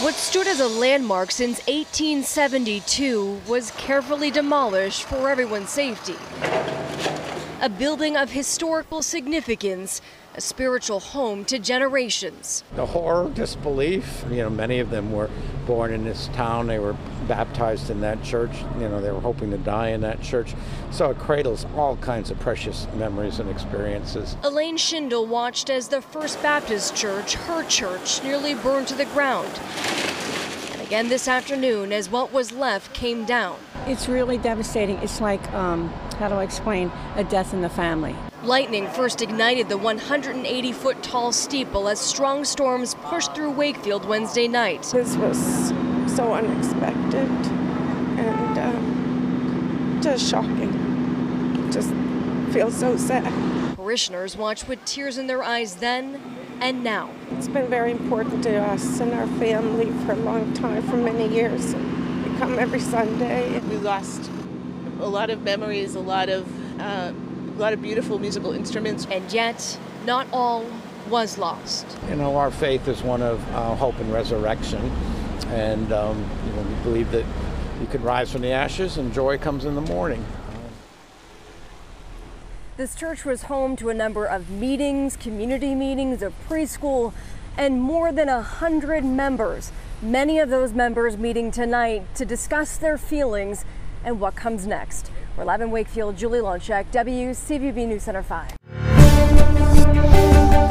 What stood as a landmark since 1872 was carefully demolished for everyone's safety. A building of historical significance, a spiritual home to generations. The horror, disbelief, you know, many of them were born in this town. They were baptized in that church. You know, they were hoping to die in that church. So it cradles all kinds of precious memories and experiences. Elaine Schindel watched as the First Baptist Church, her church, nearly burned to the ground. And again this afternoon as what was left came down. It's really devastating. It's like, um, how do I explain, a death in the family. Lightning first ignited the 180 foot tall steeple as strong storms pushed through Wakefield Wednesday night. This was so unexpected and um, just shocking. Just feel so sad. Parishioners watched with tears in their eyes then and now. It's been very important to us and our family for a long time, for many years. We come every Sunday. We lost a lot of memories, a lot of uh, a lot of beautiful musical instruments, and yet not all was lost. You know, our faith is one of uh, hope and resurrection and um, you know, we believe that you can rise from the ashes and joy comes in the morning. This church was home to a number of meetings, community meetings, a preschool, and more than a hundred members. Many of those members meeting tonight to discuss their feelings and what comes next. We're live in Wakefield, Julie Loncich, WCVB News Center 5.